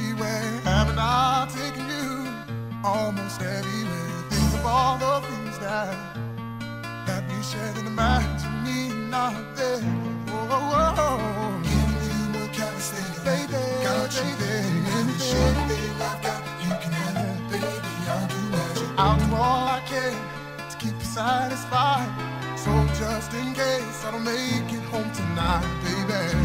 anywhere. Haven't I taken you almost everywhere? Think of all the things that that we shared in the minds to me not there. Oh, oh, oh. Giving you more kindness baby, got you in the it should I've got You can handle, baby. I'll do magic. I'll do all I can to keep you satisfied. So just in case I don't make it home tonight, baby.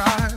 try.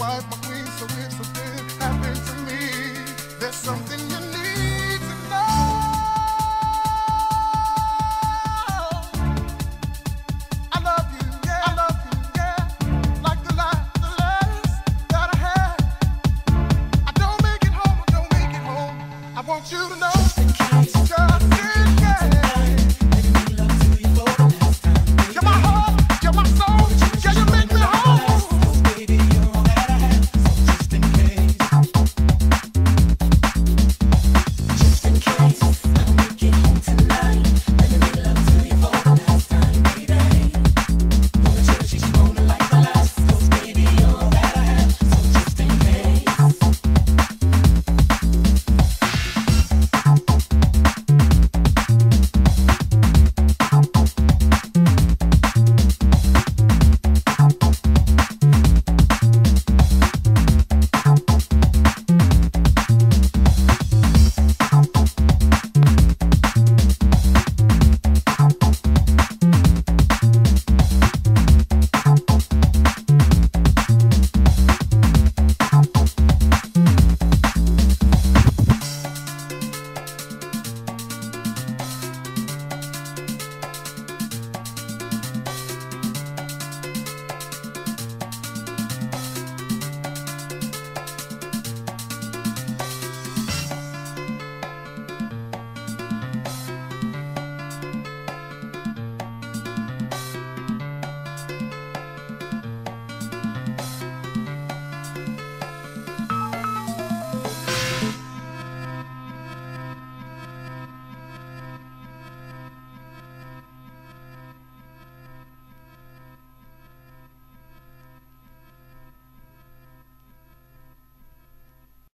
wife,